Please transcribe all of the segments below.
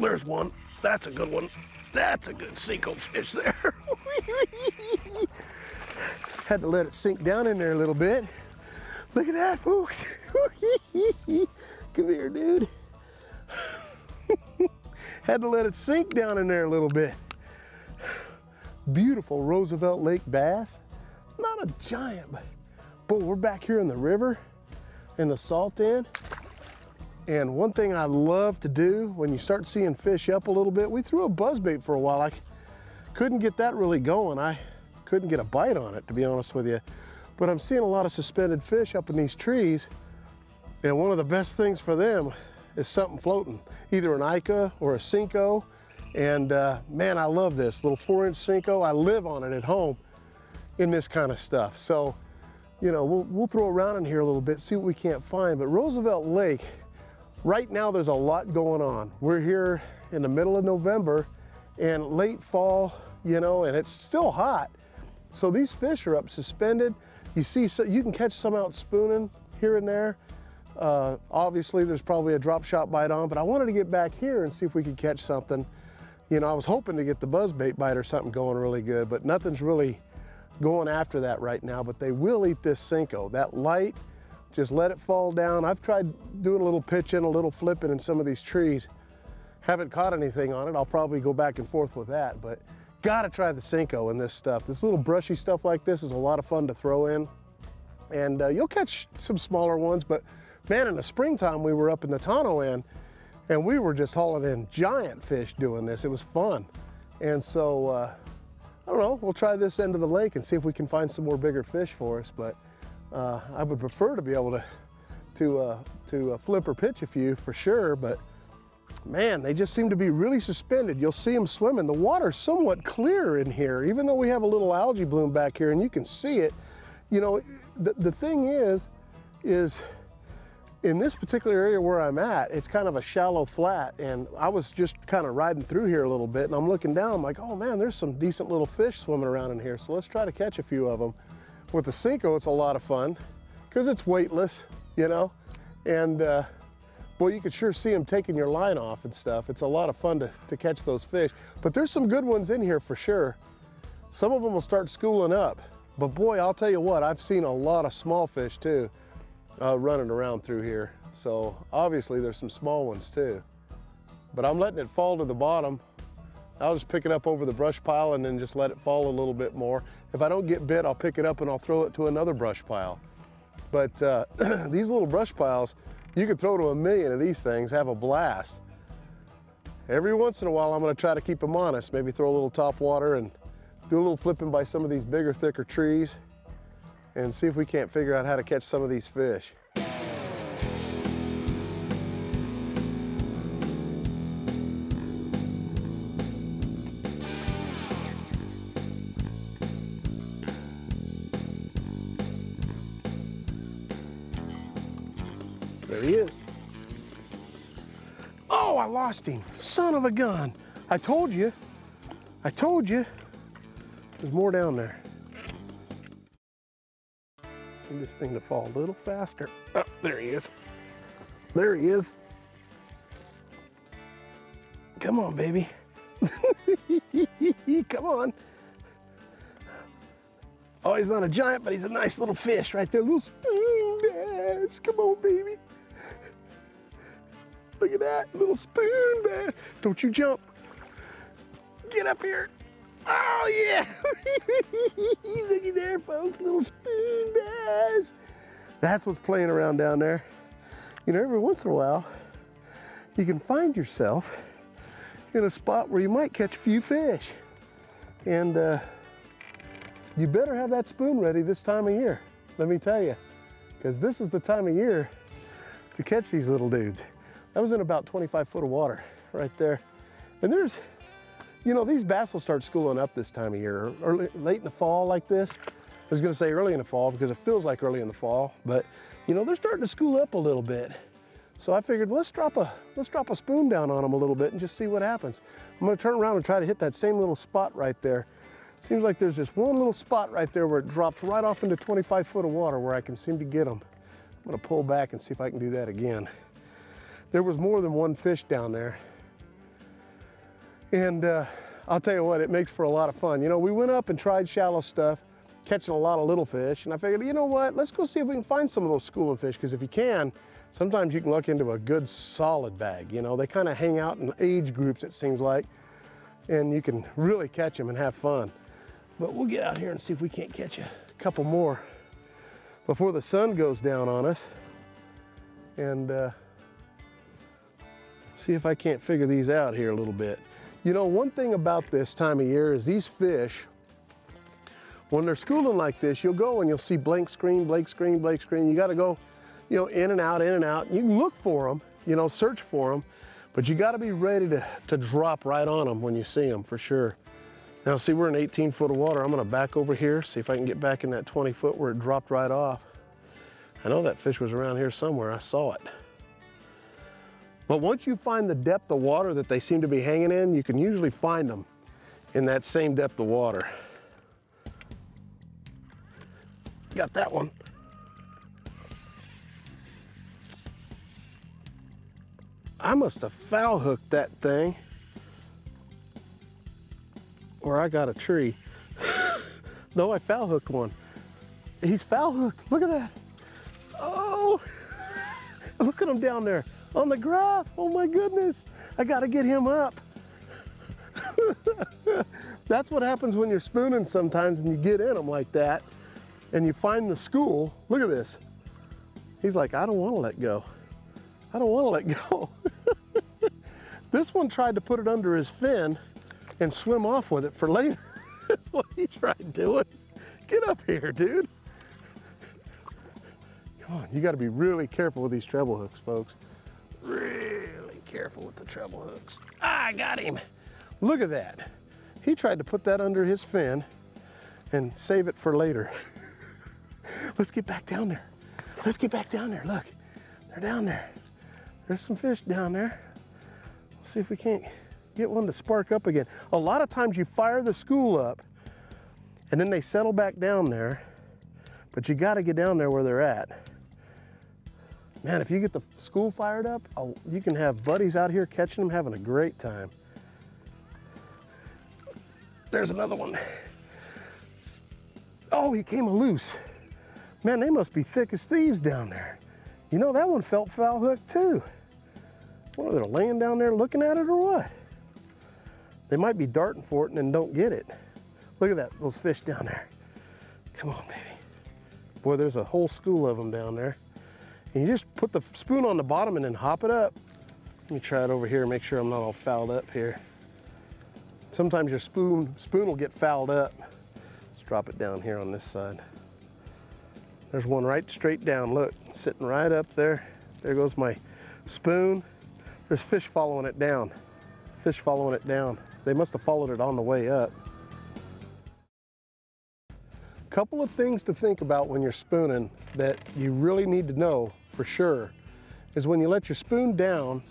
There's one. That's a good one. That's a good Senko fish there. Had to let it sink down in there a little bit. Look at that, folks. Come here, dude. Had to let it sink down in there a little bit. Beautiful Roosevelt Lake bass. Not a giant, but, but we're back here in the river in the salt end. And one thing I love to do when you start seeing fish up a little bit, we threw a buzz bait for a while. I couldn't get that really going. I couldn't get a bite on it, to be honest with you. But I'm seeing a lot of suspended fish up in these trees. And one of the best things for them is something floating, either an Ika or a Senko. And uh, man, I love this little four inch Senko. I live on it at home in this kind of stuff. So, you know, we'll, we'll throw around in here a little bit, see what we can't find. But Roosevelt Lake, right now there's a lot going on. We're here in the middle of November and late fall, you know, and it's still hot. So these fish are up suspended. You see, so you can catch some out spooning here and there. Uh, obviously, there's probably a drop shot bite on, but I wanted to get back here and see if we could catch something. You know, I was hoping to get the buzz bait bite or something going really good, but nothing's really going after that right now. But they will eat this Senko. That light, just let it fall down. I've tried doing a little pitching, a little flipping in some of these trees. Haven't caught anything on it. I'll probably go back and forth with that, but gotta try the Senko in this stuff. This little brushy stuff like this is a lot of fun to throw in. And uh, you'll catch some smaller ones, but man, in the springtime, we were up in the Tonto end and we were just hauling in giant fish doing this. It was fun. And so, uh, I don't know, we'll try this end of the lake and see if we can find some more bigger fish for us. But uh, I would prefer to be able to, to, uh, to uh, flip or pitch a few for sure. But man, they just seem to be really suspended. You'll see them swimming. The water's somewhat clear in here, even though we have a little algae bloom back here and you can see it. You know, the, the thing is, is in this particular area where I'm at, it's kind of a shallow flat and I was just kind of riding through here a little bit and I'm looking down, I'm like, oh man, there's some decent little fish swimming around in here. So let's try to catch a few of them. With the Senko, it's a lot of fun because it's weightless, you know, and uh, boy, you could sure see them taking your line off and stuff. It's a lot of fun to, to catch those fish, but there's some good ones in here for sure. Some of them will start schooling up, but boy, I'll tell you what, I've seen a lot of small fish too uh, running around through here. So obviously there's some small ones too. But I'm letting it fall to the bottom. I'll just pick it up over the brush pile and then just let it fall a little bit more. If I don't get bit, I'll pick it up and I'll throw it to another brush pile. But uh, these little brush piles, you could throw to a million of these things, have a blast. Every once in a while, I'm gonna try to keep them honest. Maybe throw a little top water and do a little flipping by some of these bigger, thicker trees and see if we can't figure out how to catch some of these fish. There he is. Oh, I lost him. Son of a gun. I told you. I told you. There's more down there. Need this thing to fall a little faster. Oh, there he is. There he is. Come on, baby. Come on. Oh, he's not a giant, but he's a nice little fish right there. Little spoon. Come on, baby. Look at that, little spoon bass. Don't you jump. Get up here. Oh yeah! Looky there, folks, little spoon bass. That's what's playing around down there. You know, every once in a while, you can find yourself in a spot where you might catch a few fish. And uh, you better have that spoon ready this time of year, let me tell you, because this is the time of year to catch these little dudes. That was in about 25 foot of water right there. And there's, you know, these bass will start schooling up this time of year, early, late in the fall like this. I was gonna say early in the fall because it feels like early in the fall, but you know, they're starting to school up a little bit. So I figured let's drop a let's drop a spoon down on them a little bit and just see what happens. I'm gonna turn around and try to hit that same little spot right there. Seems like there's just one little spot right there where it drops right off into 25 foot of water where I can seem to get them. I'm gonna pull back and see if I can do that again. There was more than one fish down there. And uh, I'll tell you what, it makes for a lot of fun. You know, we went up and tried shallow stuff, catching a lot of little fish, and I figured, you know what, let's go see if we can find some of those schooling fish, because if you can, sometimes you can look into a good solid bag. You know, they kind of hang out in age groups, it seems like, and you can really catch them and have fun. But we'll get out here and see if we can't catch a couple more before the sun goes down on us. And uh, see if I can't figure these out here a little bit. You know, one thing about this time of year is these fish, when they're schooling like this, you'll go and you'll see blank screen, blank screen, blank screen. You gotta go, you know, in and out, in and out. You can look for them, you know, search for them, but you gotta be ready to, to drop right on them when you see them for sure. Now see, we're in 18 foot of water. I'm gonna back over here, see if I can get back in that 20 foot where it dropped right off. I know that fish was around here somewhere, I saw it. But once you find the depth of water that they seem to be hanging in, you can usually find them in that same depth of water. Got that one. I must have foul hooked that thing. Or I got a tree. no, I foul hooked one. He's foul hooked. Look at that. Oh, look at him down there on the graph. Oh my goodness. I got to get him up. That's what happens when you're spooning sometimes and you get in them like that and you find the school. Look at this. He's like, I don't want to let go. I don't want to let go. this one tried to put it under his fin and swim off with it for later. That's what he tried doing. Get up here, dude. Come on, you got to be really careful with these treble hooks, folks really careful with the treble hooks. Ah, I got him. Look at that. He tried to put that under his fin and save it for later. Let's get back down there. Let's get back down there. Look, they're down there. There's some fish down there. Let's see if we can't get one to spark up again. A lot of times you fire the school up and then they settle back down there, but you gotta get down there where they're at. Man, if you get the school fired up, I'll, you can have buddies out here catching them, having a great time. There's another one. Oh, he came loose. Man, they must be thick as thieves down there. You know, that one felt foul hooked too. What, they're laying down there looking at it or what? They might be darting for it and then don't get it. Look at that, those fish down there. Come on, baby. Boy, there's a whole school of them down there. And you just put the spoon on the bottom and then hop it up. Let me try it over here, make sure I'm not all fouled up here. Sometimes your spoon, spoon will get fouled up. Let's drop it down here on this side. There's one right straight down, look, sitting right up there. There goes my spoon. There's fish following it down. Fish following it down. They must have followed it on the way up. Couple of things to think about when you're spooning that you really need to know for sure is when you let your spoon down,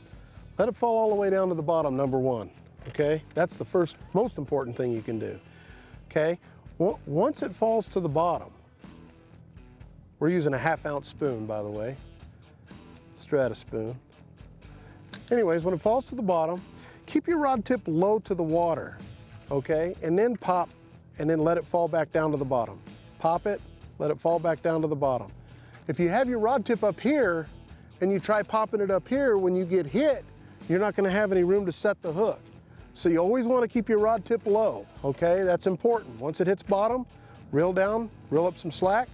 let it fall all the way down to the bottom, number one, okay? That's the first, most important thing you can do, okay? Once it falls to the bottom, we're using a half ounce spoon, by the way, strata spoon. Anyways, when it falls to the bottom, keep your rod tip low to the water, okay? And then pop, and then let it fall back down to the bottom pop it, let it fall back down to the bottom. If you have your rod tip up here and you try popping it up here, when you get hit, you're not gonna have any room to set the hook. So you always wanna keep your rod tip low, okay? That's important. Once it hits bottom, reel down, reel up some slack,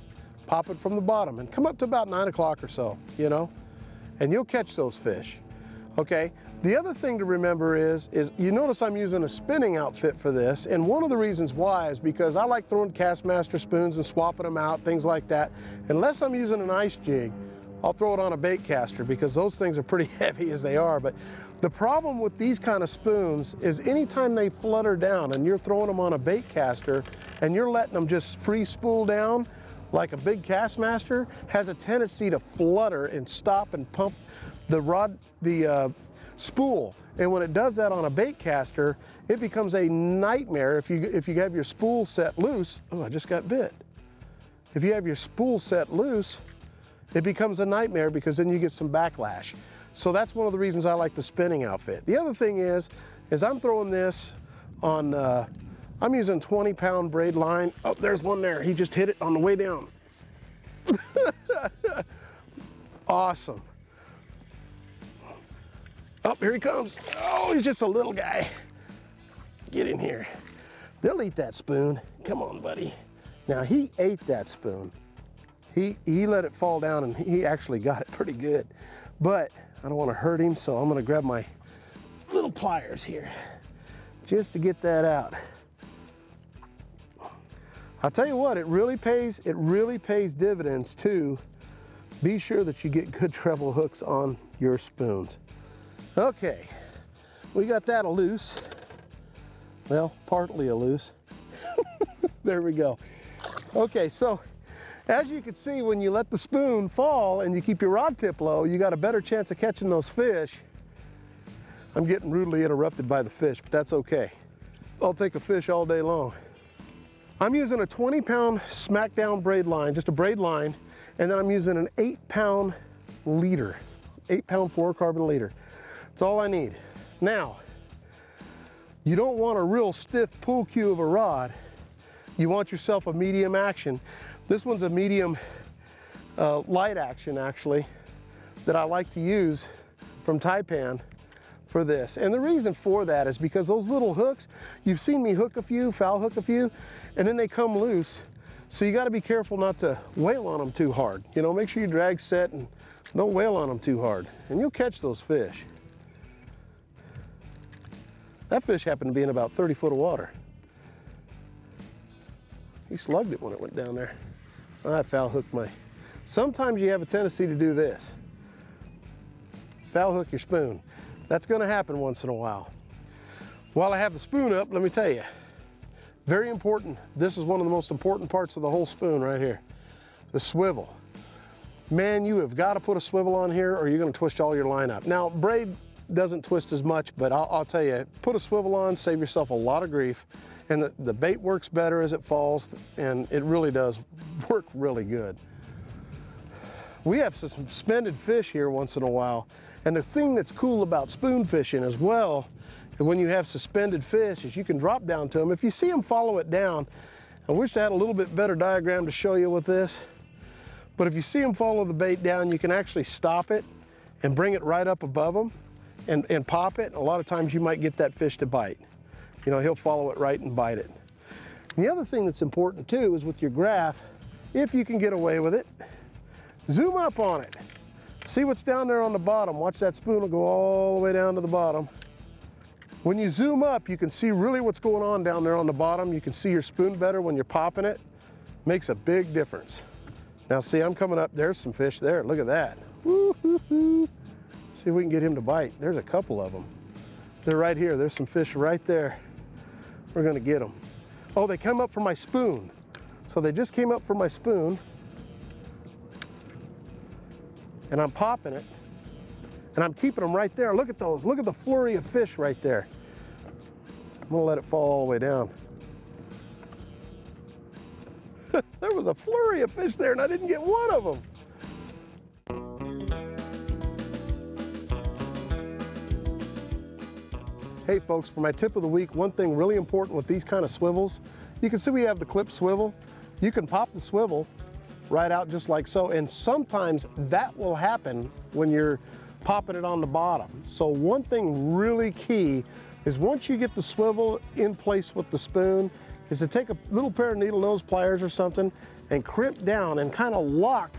pop it from the bottom and come up to about nine o'clock or so, you know? And you'll catch those fish, okay? The other thing to remember is, is you notice I'm using a spinning outfit for this, and one of the reasons why is because I like throwing Kastmaster spoons and swapping them out, things like that. Unless I'm using an ice jig, I'll throw it on a bait caster because those things are pretty heavy as they are. But the problem with these kind of spoons is anytime they flutter down and you're throwing them on a bait caster and you're letting them just free spool down, like a big Kastmaster, has a tendency to flutter and stop and pump the rod, the uh, spool. And when it does that on a bait caster, it becomes a nightmare if you, if you have your spool set loose. Oh, I just got bit. If you have your spool set loose, it becomes a nightmare because then you get some backlash. So that's one of the reasons I like the spinning outfit. The other thing is, is I'm throwing this on, uh, I'm using 20 pound braid line. Oh, there's one there. He just hit it on the way down. awesome. Oh, here he comes. Oh, he's just a little guy. Get in here. They'll eat that spoon. Come on, buddy. Now, he ate that spoon. He, he let it fall down and he actually got it pretty good. But I don't want to hurt him, so I'm going to grab my little pliers here just to get that out. I'll tell you what, it really pays, it really pays dividends to be sure that you get good treble hooks on your spoons. Okay, we got that a loose. Well, partly a loose. there we go. Okay, so as you can see, when you let the spoon fall and you keep your rod tip low, you got a better chance of catching those fish. I'm getting rudely interrupted by the fish, but that's okay. I'll take a fish all day long. I'm using a 20 pound smackdown braid line, just a braid line, and then I'm using an eight pound leader, eight pound fluorocarbon leader. That's all I need. Now, you don't want a real stiff pool cue of a rod. You want yourself a medium action. This one's a medium uh, light action actually that I like to use from Taipan for this. And the reason for that is because those little hooks, you've seen me hook a few, foul hook a few, and then they come loose. So you gotta be careful not to wail on them too hard. You know, make sure you drag set and don't wail on them too hard. And you'll catch those fish. That fish happened to be in about 30 foot of water. He slugged it when it went down there. I foul hooked my. Sometimes you have a tendency to do this. Foul hook your spoon. That's gonna happen once in a while. While I have the spoon up, let me tell you, very important. This is one of the most important parts of the whole spoon right here, the swivel. Man, you have got to put a swivel on here or you're going to twist all your line up. Now, braid doesn't twist as much, but I'll, I'll, tell you, put a swivel on, save yourself a lot of grief. And the, the bait works better as it falls, and it really does work really good. We have some suspended fish here once in a while, and the thing that's cool about spoon fishing as well, when you have suspended fish, is you can drop down to them. If you see them follow it down, I wish I had a little bit better diagram to show you with this, but if you see them follow the bait down, you can actually stop it and bring it right up above them and, and pop it. A lot of times you might get that fish to bite. You know, he'll follow it right and bite it. The other thing that's important too is with your graph, if you can get away with it, zoom up on it. See what's down there on the bottom. Watch that spoon will go all the way down to the bottom. When you zoom up, you can see really what's going on down there on the bottom. You can see your spoon better when you're popping it. Makes a big difference. Now see, I'm coming up, there's some fish there. Look at that. See if we can get him to bite. There's a couple of them. They're right here. There's some fish right there. We're gonna get them. Oh, they come up for my spoon. So they just came up for my spoon. And I'm popping it. And I'm keeping them right there. Look at those. Look at the flurry of fish right there. I'm gonna let it fall all the way down. there was a flurry of fish there and I didn't get one of them. Hey folks, for my tip of the week, one thing really important with these kind of swivels, you can see we have the clip swivel. You can pop the swivel right out just like so, and sometimes that will happen when you're popping it on the bottom. So one thing really key is once you get the swivel in place with the spoon, is to take a little pair of needle nose pliers or something and crimp down and kind of lock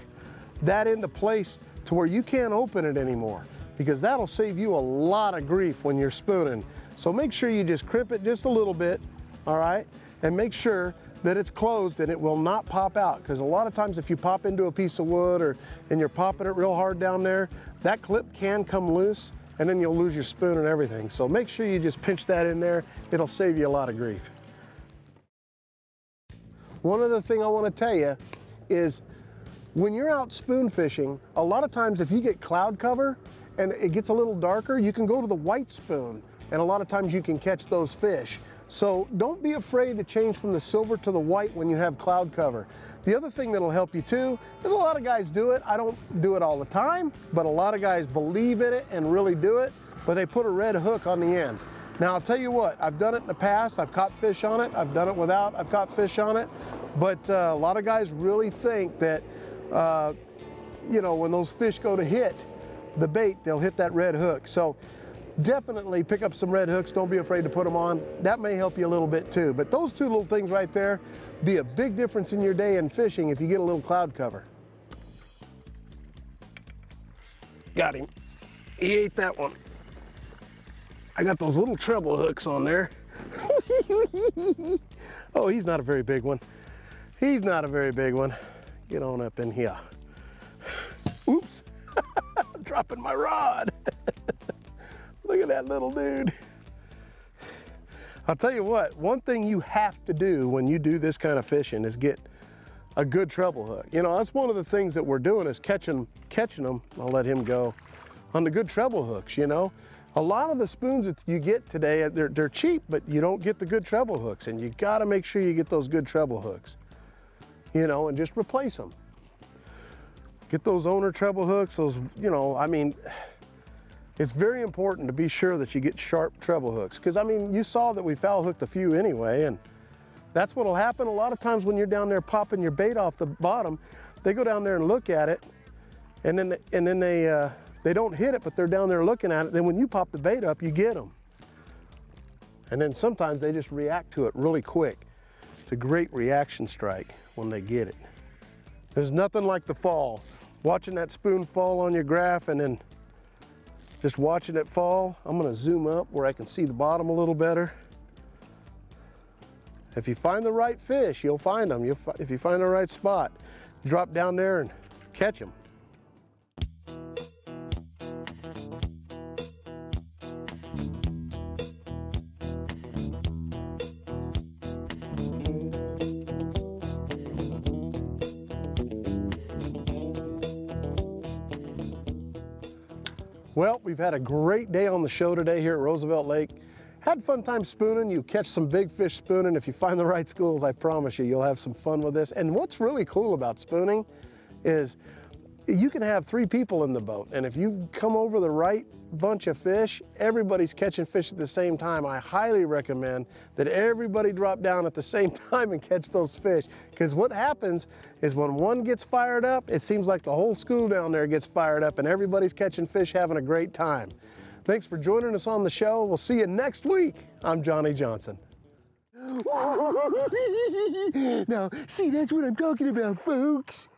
that into place to where you can't open it anymore because that'll save you a lot of grief when you're spooning. So make sure you just crimp it just a little bit, all right? And make sure that it's closed and it will not pop out because a lot of times if you pop into a piece of wood or and you're popping it real hard down there, that clip can come loose and then you'll lose your spoon and everything. So make sure you just pinch that in there. It'll save you a lot of grief. One other thing I want to tell you is when you're out spoon fishing, a lot of times if you get cloud cover, and it gets a little darker, you can go to the white spoon and a lot of times you can catch those fish. So don't be afraid to change from the silver to the white when you have cloud cover. The other thing that'll help you too is a lot of guys do it. I don't do it all the time, but a lot of guys believe in it and really do it, but they put a red hook on the end. Now I'll tell you what, I've done it in the past. I've caught fish on it. I've done it without. I've caught fish on it. But uh, a lot of guys really think that, uh, you know, when those fish go to hit the bait, they'll hit that red hook. So definitely pick up some red hooks. Don't be afraid to put them on. That may help you a little bit too. But those two little things right there be a big difference in your day in fishing if you get a little cloud cover. Got him. He ate that one. I got those little treble hooks on there. oh, he's not a very big one. He's not a very big one. Get on up in here. Oops, dropping my rod. Look at that little dude. I'll tell you what, one thing you have to do when you do this kind of fishing is get a good treble hook. You know, that's one of the things that we're doing is catching, catching them, I'll let him go, on the good treble hooks, you know. A lot of the spoons that you get today, they're, they're cheap, but you don't get the good treble hooks, and you gotta make sure you get those good treble hooks, you know, and just replace them. Get those owner treble hooks, those, you know, I mean, it's very important to be sure that you get sharp treble hooks. Because, I mean, you saw that we foul hooked a few anyway, and that's what'll happen a lot of times when you're down there popping your bait off the bottom. They go down there and look at it, and then, and then they, uh, they don't hit it, but they're down there looking at it. Then when you pop the bait up, you get them. And then sometimes they just react to it really quick. It's a great reaction strike when they get it. There's nothing like the fall. Watching that spoon fall on your graph and then just watching it fall. I'm gonna zoom up where I can see the bottom a little better. If you find the right fish, you'll find them. You'll if you find the right spot, drop down there and catch them. We've had a great day on the show today here at Roosevelt Lake. Had fun time spooning. You catch some big fish spooning. If you find the right schools, I promise you, you'll have some fun with this. And what's really cool about spooning is you can have three people in the boat, and if you've come over the right bunch of fish, everybody's catching fish at the same time. I highly recommend that everybody drop down at the same time and catch those fish, because what happens is when one gets fired up, it seems like the whole school down there gets fired up, and everybody's catching fish, having a great time. Thanks for joining us on the show. We'll see you next week. I'm Johnny Johnson. now, see, that's what I'm talking about, folks.